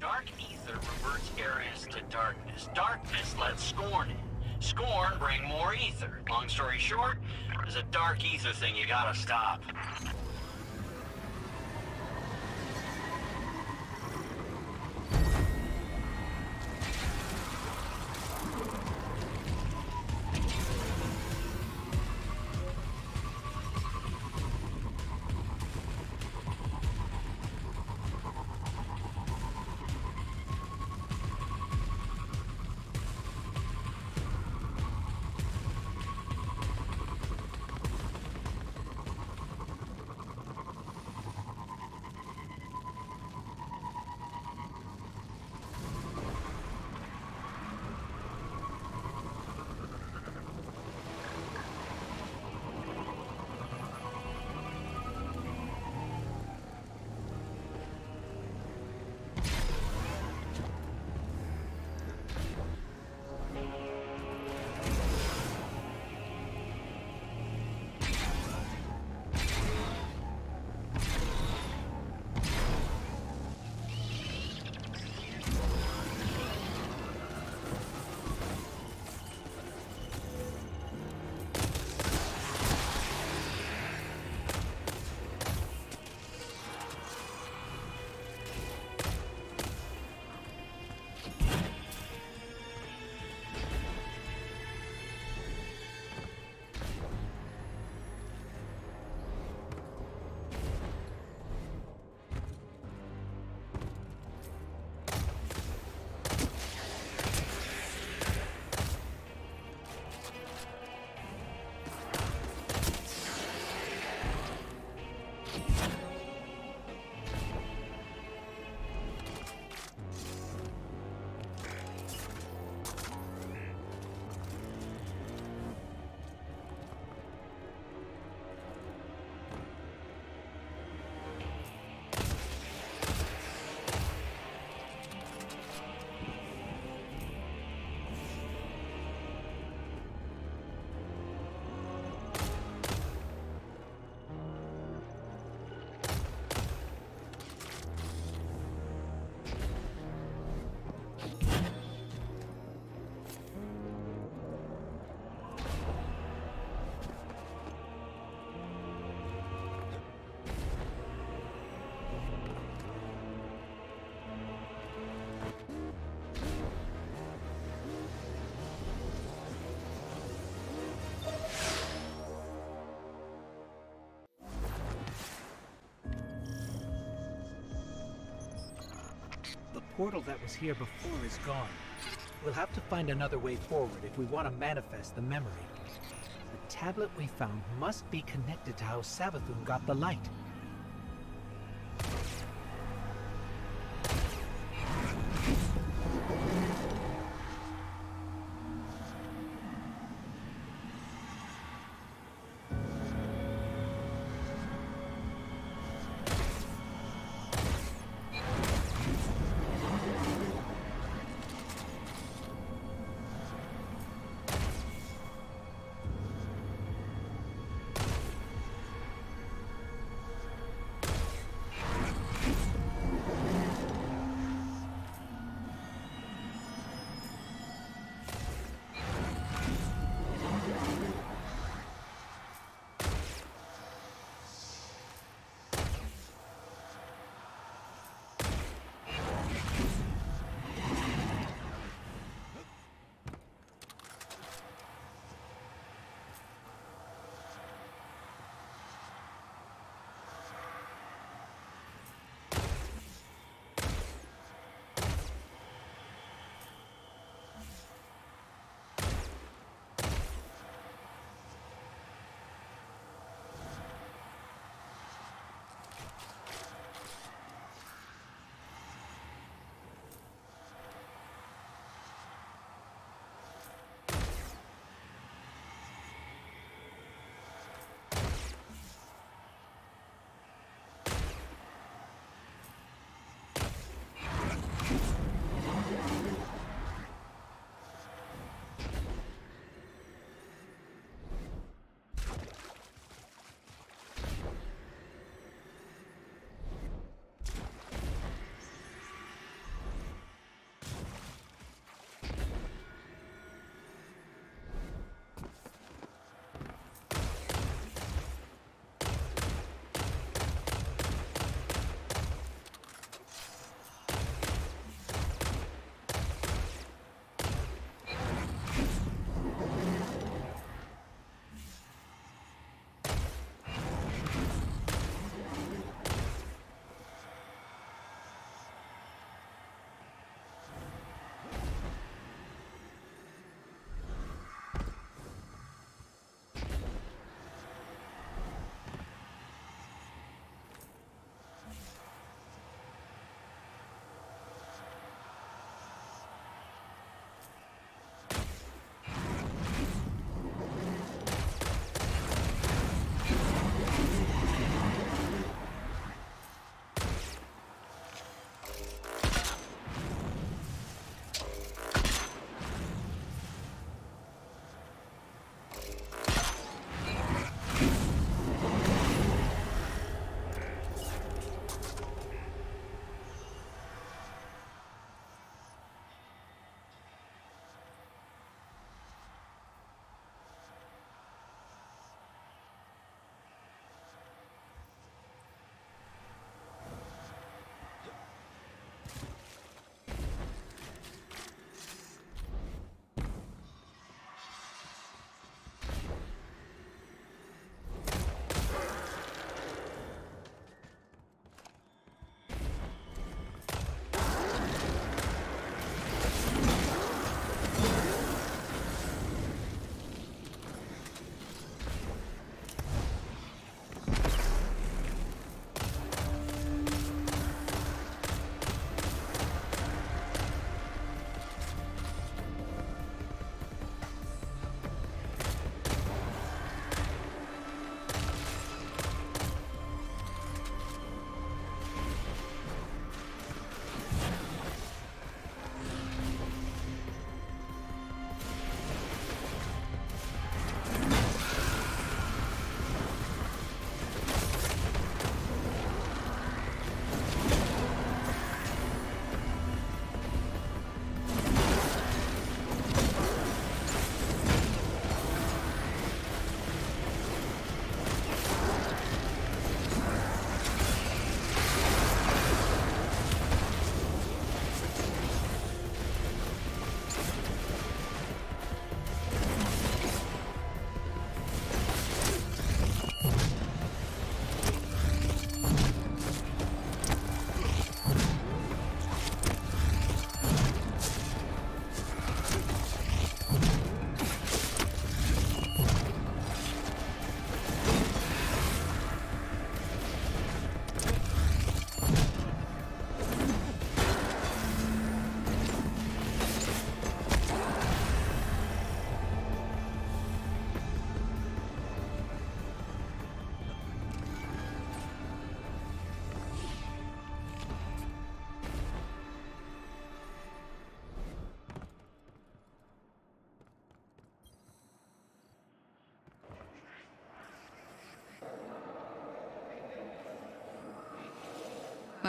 Dark ether reverts areas to darkness. Darkness lets scorn in. Scorn bring more ether. Long story short, there's a dark ether thing you gotta stop. Portal that was here before is gone. We'll have to find another way forward if we want to manifest the memory. The tablet we found must be connected to how Savathun got the light.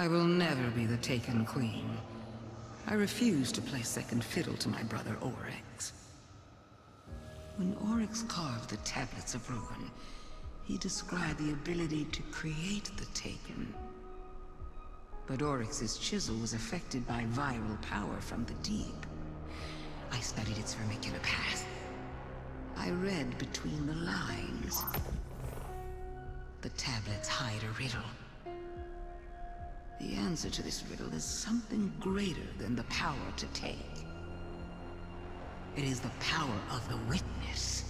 I will never be the Taken Queen. I refuse to play second fiddle to my brother Oryx. When Oryx carved the Tablets of Ruin, he described the ability to create the Taken. But Oryx's chisel was affected by viral power from the deep. I studied its vermicular path. I read between the lines. The tablets hide a riddle. The answer to this riddle is something greater than the power to take. It is the power of the witness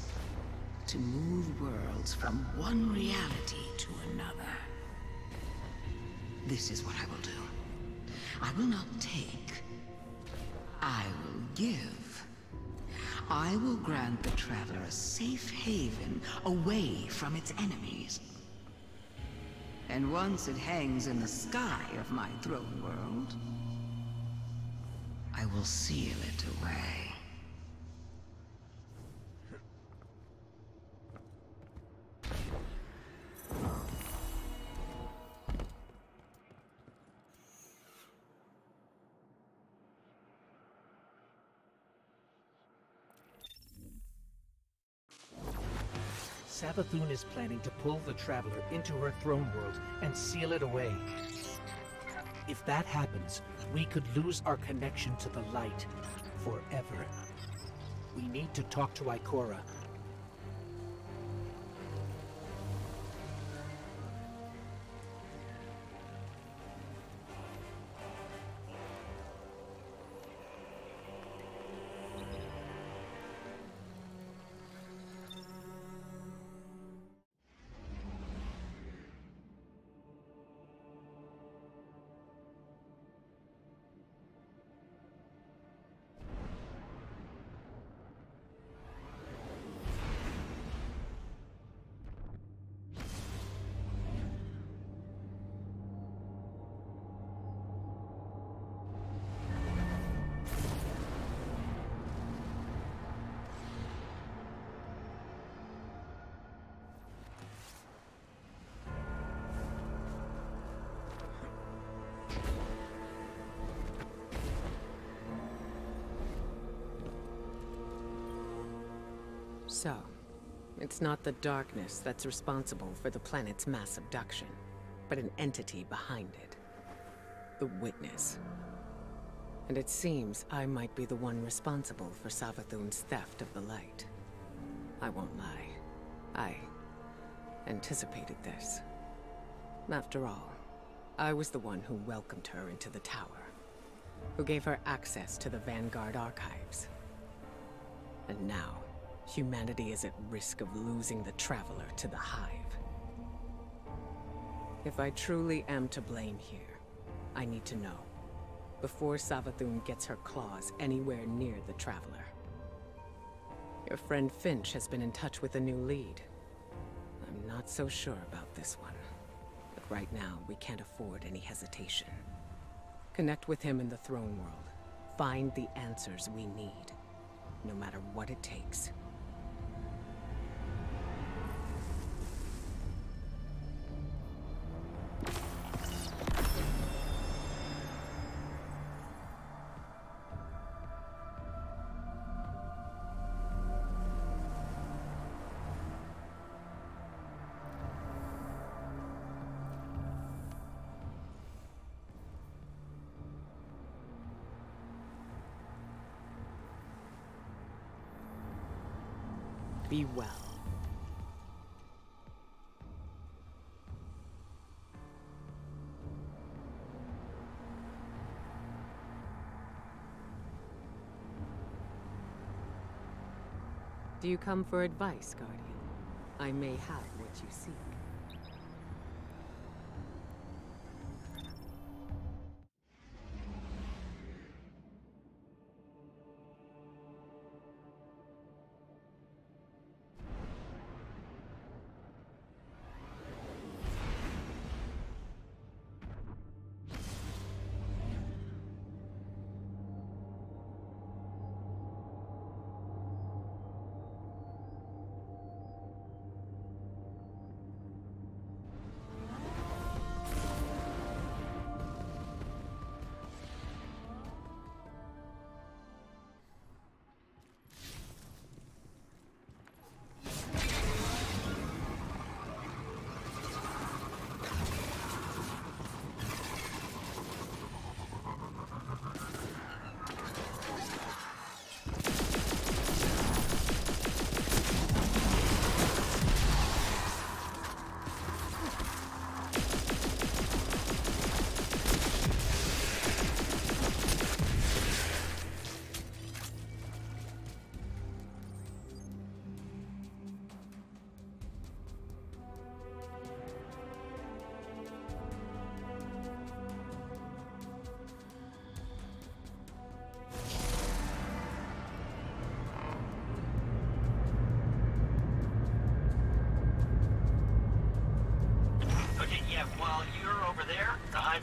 to move worlds from one reality to another. This is what I will do. I will not take. I will give. I will grant the Traveler a safe haven away from its enemies. And once it hangs in the sky of my throne world, I will seal it away. Savathun is planning to pull the Traveler into her throne world and seal it away. If that happens, we could lose our connection to the light forever. We need to talk to Ikora. Not the darkness that's responsible for the planet's mass abduction, but an entity behind it. The Witness. And it seems I might be the one responsible for Savathun's theft of the light. I won't lie. I anticipated this. After all, I was the one who welcomed her into the tower, who gave her access to the Vanguard archives. And now, humanity is at risk of losing the Traveler to the Hive. If I truly am to blame here, I need to know, before Savathun gets her claws anywhere near the Traveler. Your friend Finch has been in touch with a new lead. I'm not so sure about this one. But right now, we can't afford any hesitation. Connect with him in the Throne World. Find the answers we need, no matter what it takes. Be well. Do you come for advice, Guardian? I may have what you seek.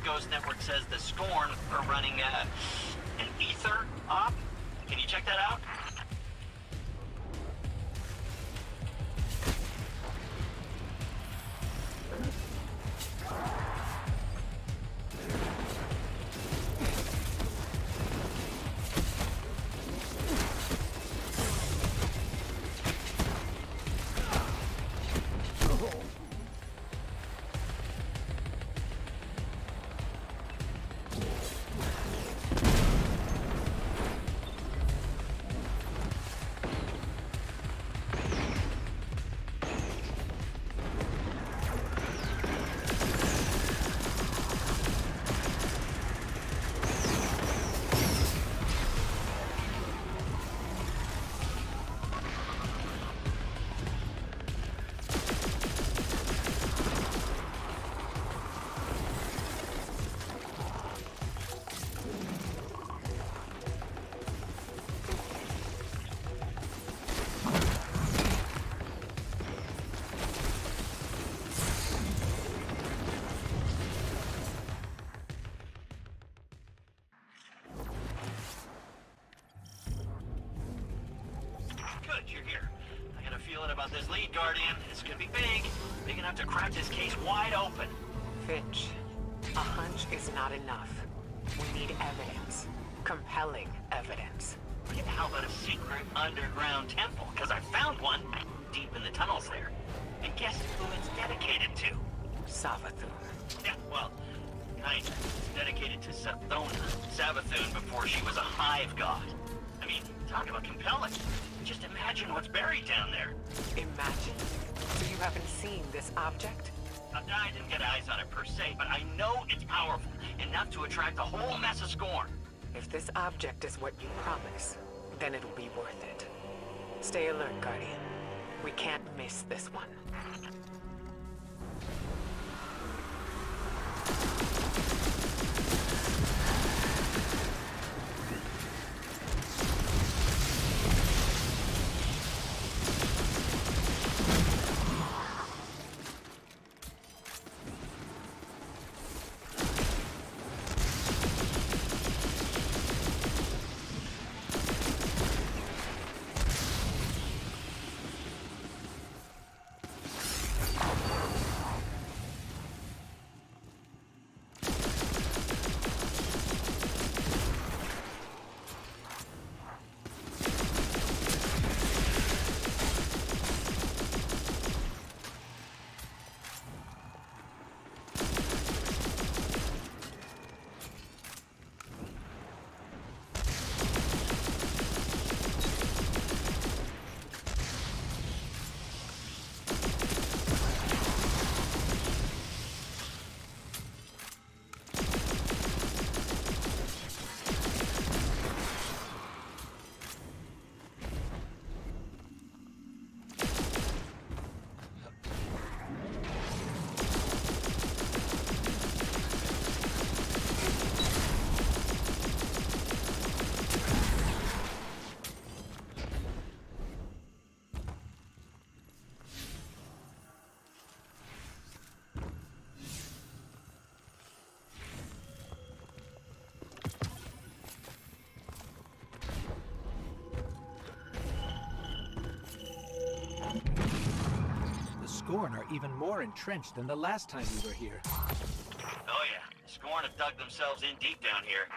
Ghost Network says the Scorn gonna be big. Big enough to crack this case wide open. Finch, a hunch is not enough. We need evidence. Compelling evidence. How about a secret underground temple? Because I found one deep in the tunnels there. And guess who it's dedicated to? Savathun. Yeah, well, kind of. It's dedicated to Sathona, Savathun before she was a hive god. I mean, talk about compelling. Just imagine what's buried seen this object? I didn't get eyes on it per se, but I know it's powerful, enough to attract a whole mess of scorn. If this object is what you promise, then it'll be worth it. Stay alert, Guardian. We can't miss this one. Scorn are even more entrenched than the last time we were here. Oh yeah, Scorn have dug themselves in deep down here.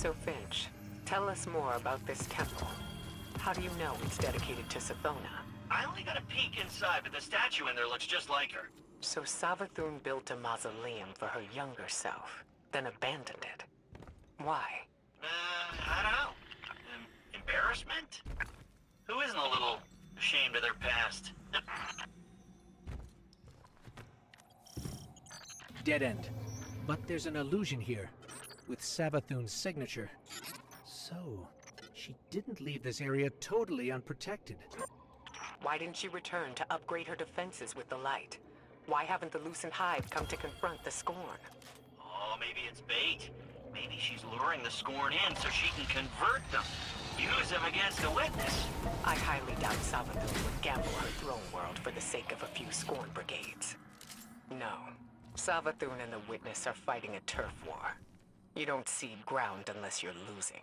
So Finch, tell us more about this temple. How do you know it's dedicated to Sathona? I only got a peek inside, but the statue in there looks just like her. So Savathun built a mausoleum for her younger self, then abandoned it. Why? Uh, I don't know. Um, embarrassment? Who isn't a little ashamed of their past? Dead end. But there's an illusion here, with Savathun's signature. So, she didn't leave this area totally unprotected. Why didn't she return to upgrade her defenses with the light? Why haven't the Lucent Hive come to confront the Scorn? Oh, maybe it's bait. Maybe she's luring the Scorn in so she can convert them. Use them against a witness. I highly doubt Savathun would gamble her throne world for the sake of a few Scorn brigades. No. Savathun and the Witness are fighting a turf war. You don't cede ground unless you're losing.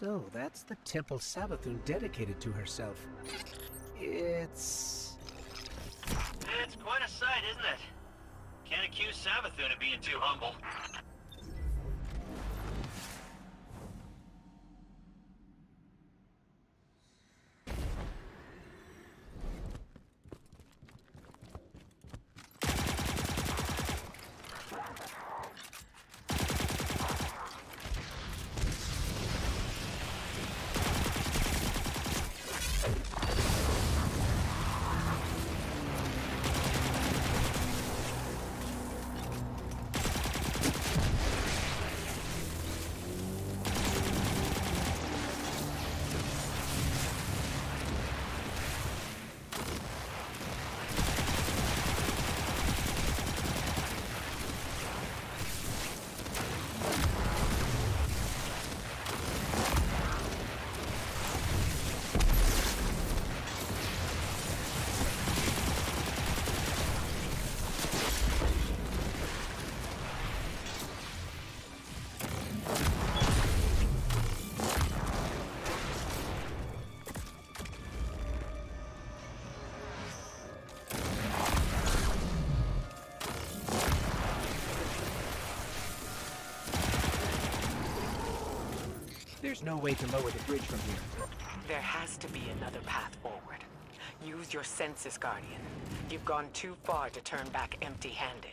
So that's the temple Savathun dedicated to herself. It's... That's quite a sight, isn't it? Can't accuse Savathun of being too humble. There's no way to lower the bridge from here. There has to be another path forward. Use your senses, Guardian. You've gone too far to turn back empty-handed.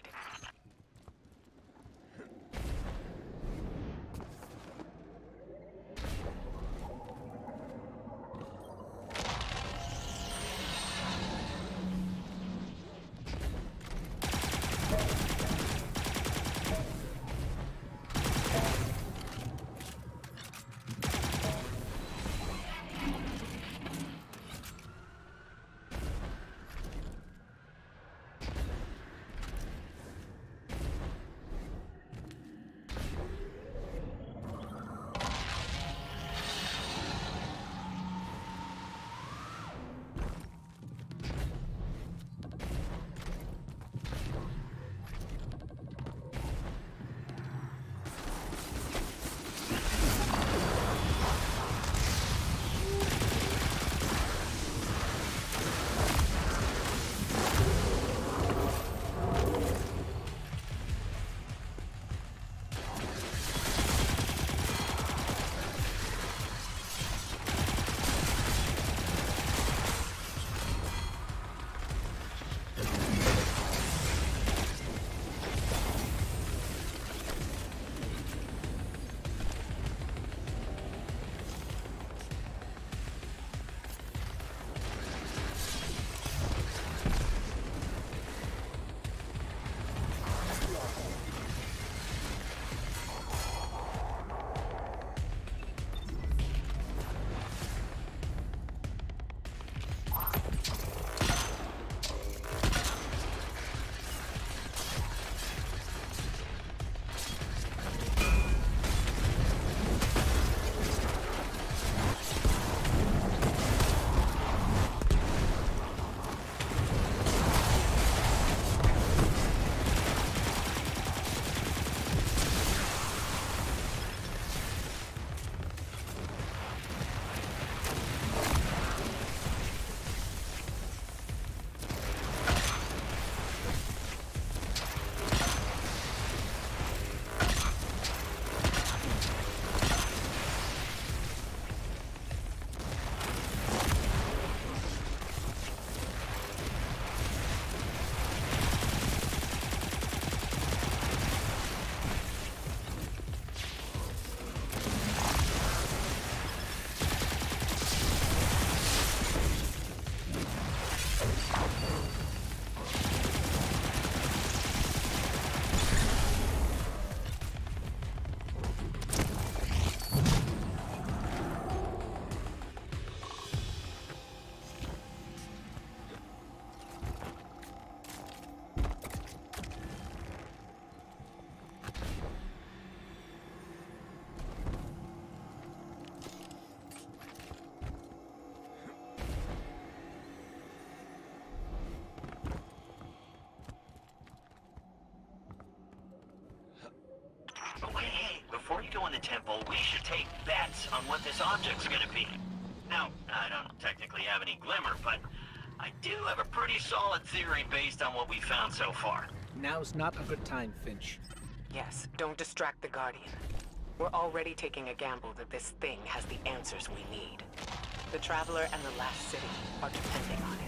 The temple, we should take bets on what this object's gonna be. Now, I don't technically have any glimmer, but I do have a pretty solid theory based on what we found so far. Now's not a good time, Fynch. Yes, don't distract the Guardian. We're already taking a gamble that this thing has the answers we need. The Traveler and the Last City are depending on it.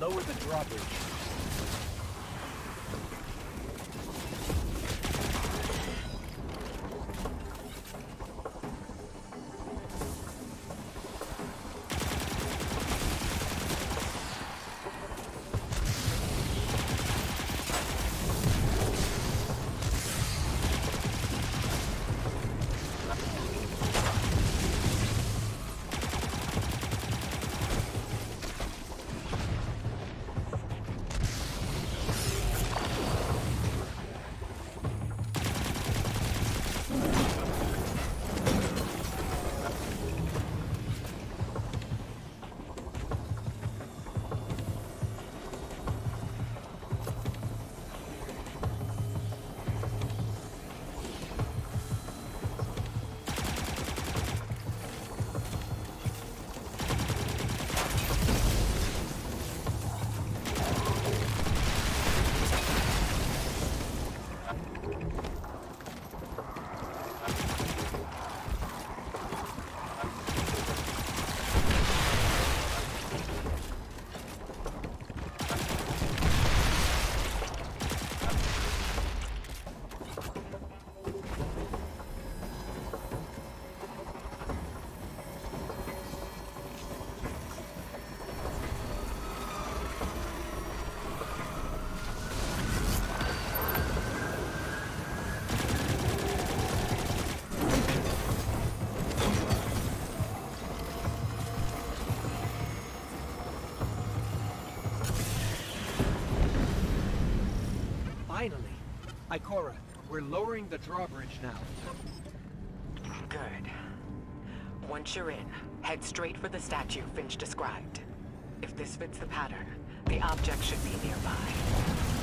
Lower the drawbridge. Ikora, we're lowering the drawbridge now. Good. Once you're in, head straight for the statue Fynch described. If this fits the pattern, the object should be nearby.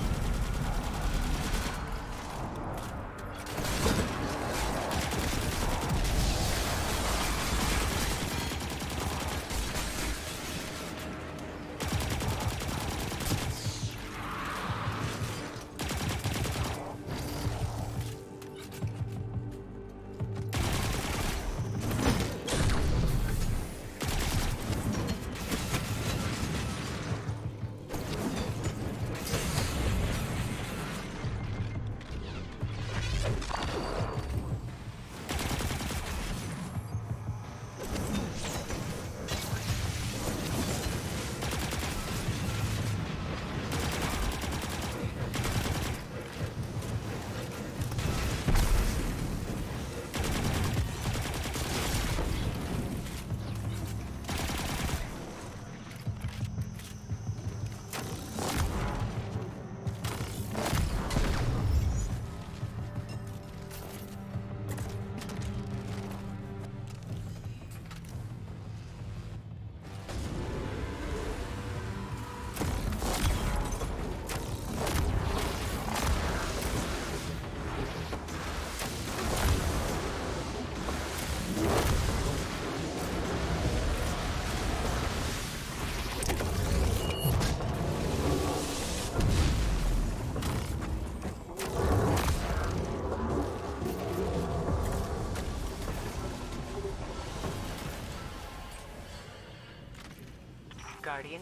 Guardian.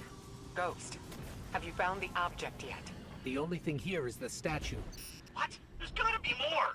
Ghost. Have you found the object yet? The only thing here is the statue. What? There's gotta be more!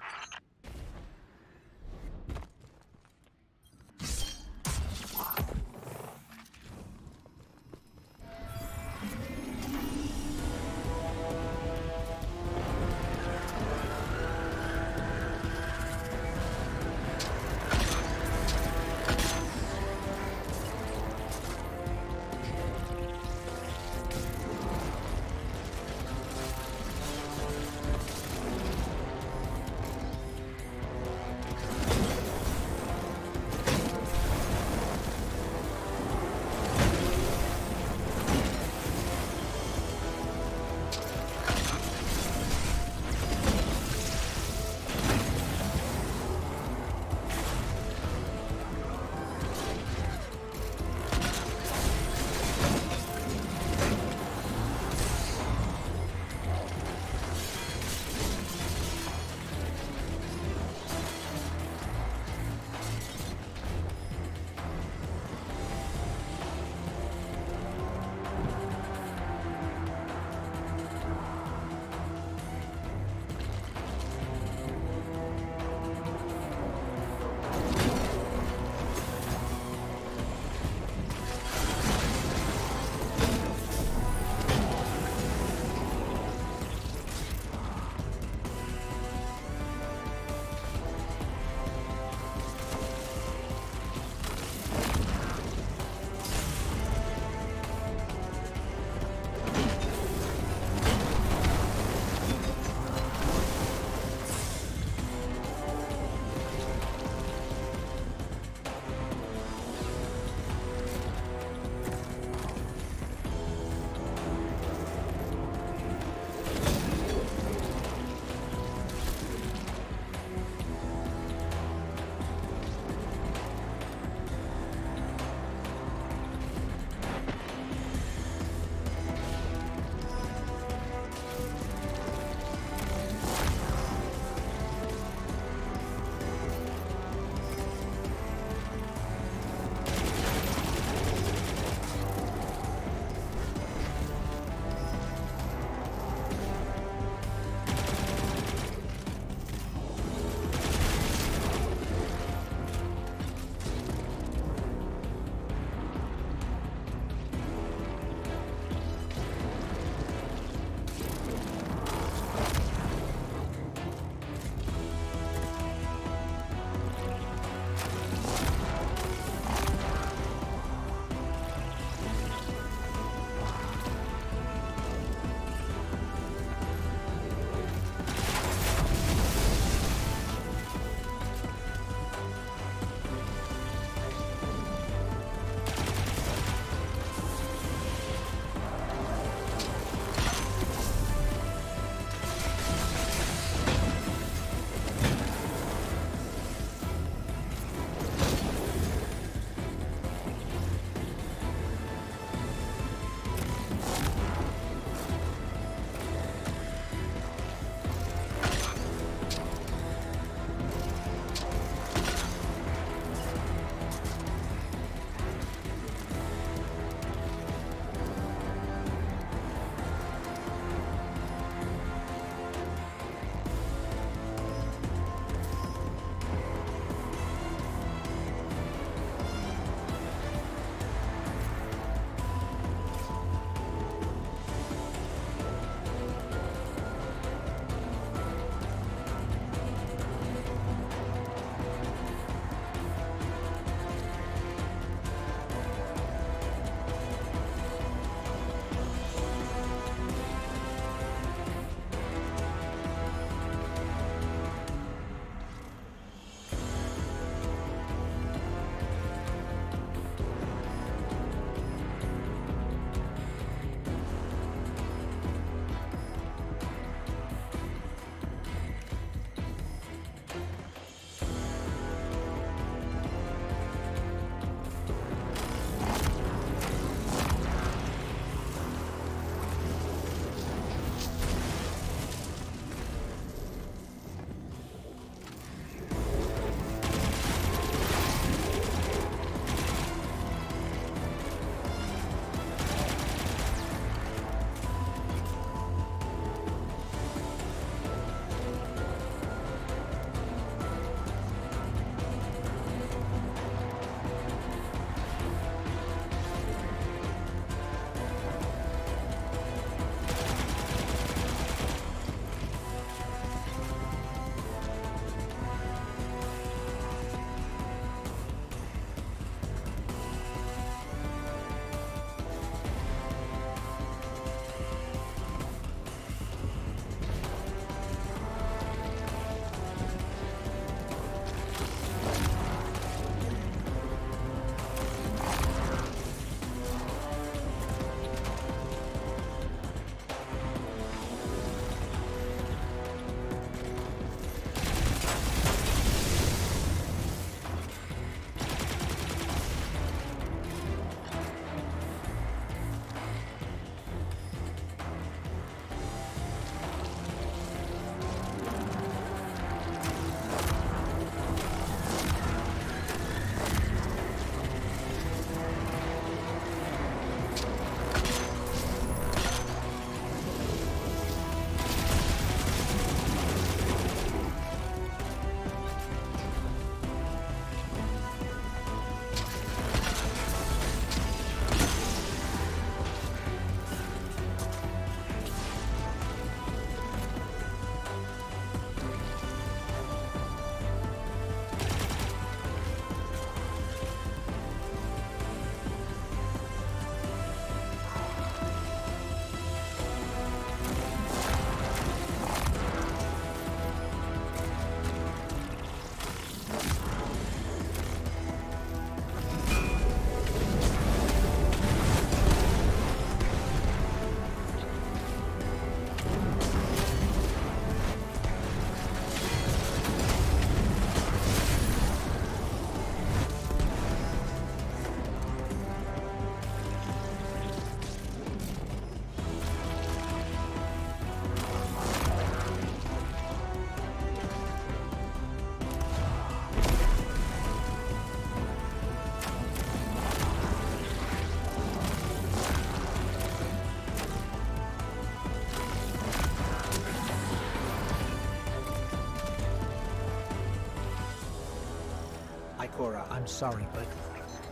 Ikora, I'm sorry, but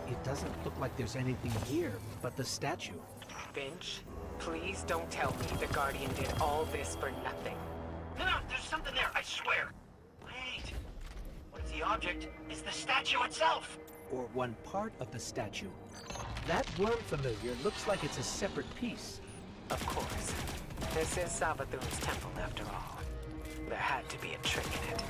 it doesn't look like there's anything here but the statue. Fynch, please don't tell me the Guardian did all this for nothing. No, no, there's something there, I swear. Wait. What if the object is the statue itself? Or one part of the statue. That worm familiar looks like it's a separate piece. Of course. This is Savathun's temple, after all. There had to be a trick in it.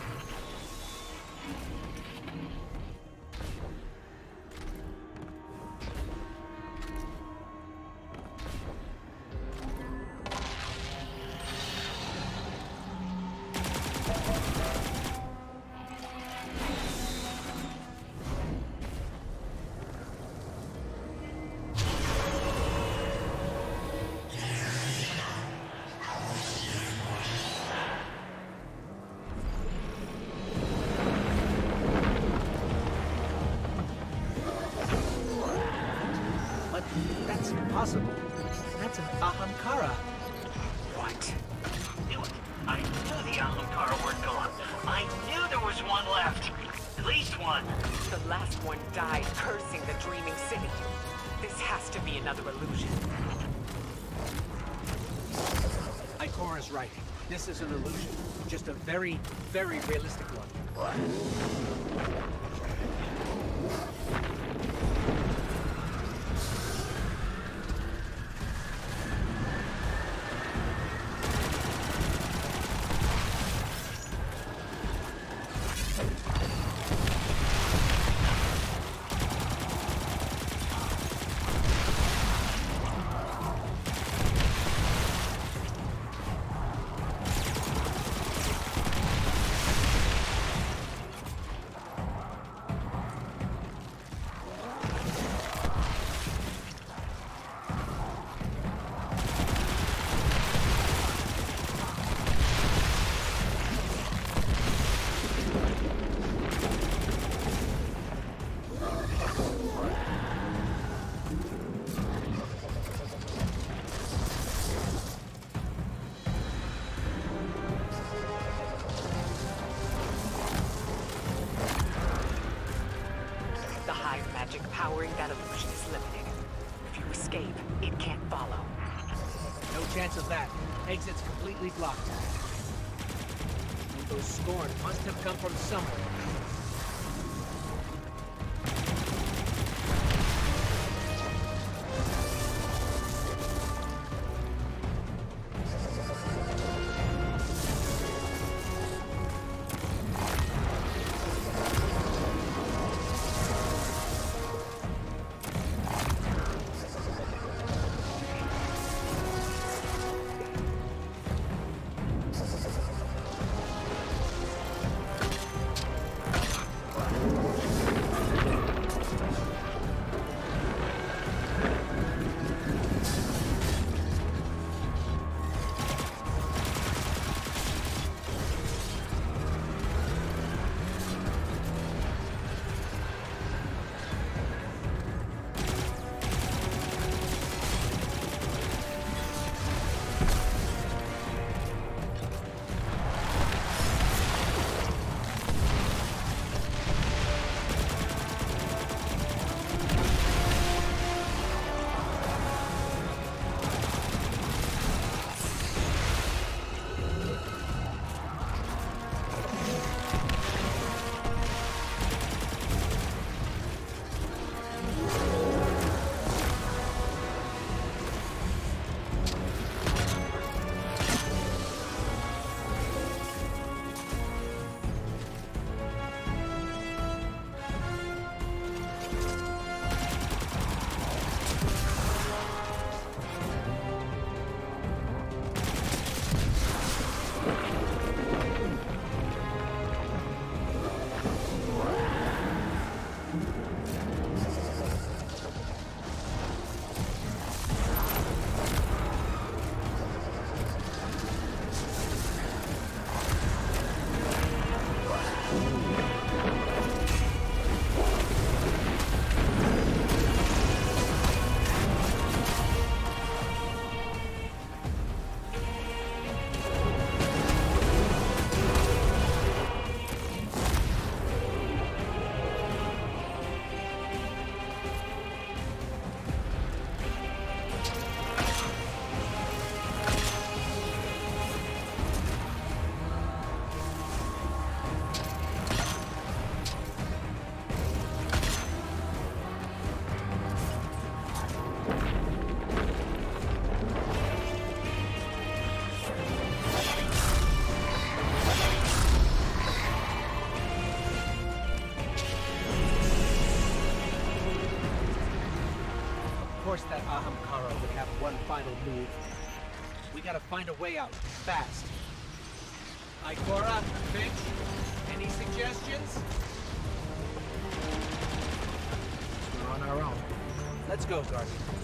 Ikora's right. This is an illusion. Just a very, very realistic one. That Ahamkara would have one final move. We gotta find a way out, fast. Ikora, Fynch, any suggestions? We're on our own. Let's go, Guardian.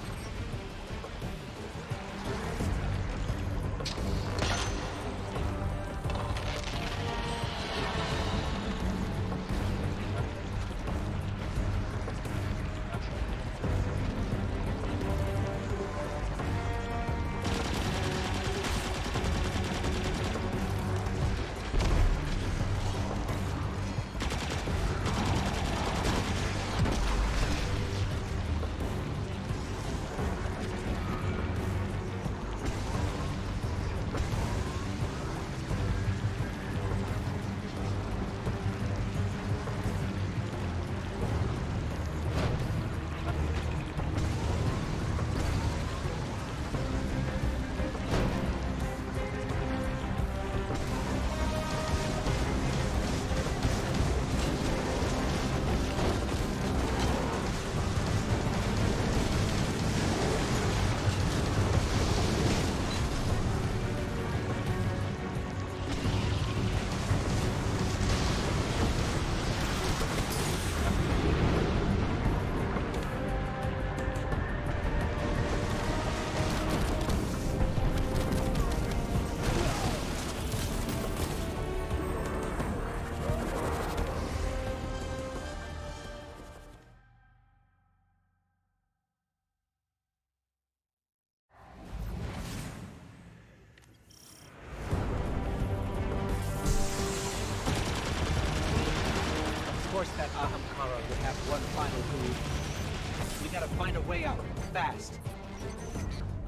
Fast.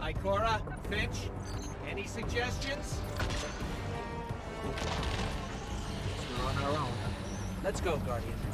Ikora, Fynch, any suggestions? We're on our own. Let's go, Guardian.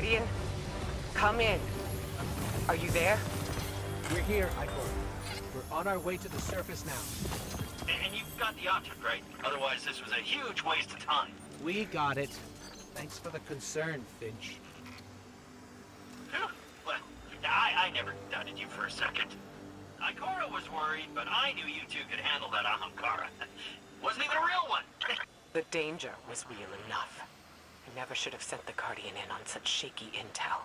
Guardian. Come in. Are you there? We're here, Ikora. We're on our way to the surface now. And and you've got the object, right? Otherwise, this was a huge waste of time. We got it. Thanks for the concern, Fynch. Phew. Well, I, I never doubted you for a second. Ikora was worried, but I knew you two could handle that Ahamkara. Wasn't even a real one. The danger was real enough never should have sent the Guardian in on such shaky intel.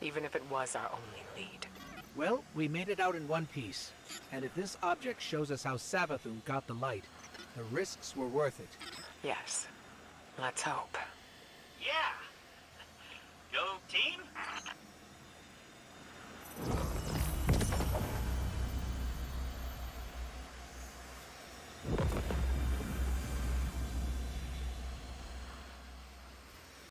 Even if it was our only lead. Well, we made it out in one piece. And if this object shows us how Savathun got the light, the risks were worth it. Yes. Let's hope. Yeah! Go team! you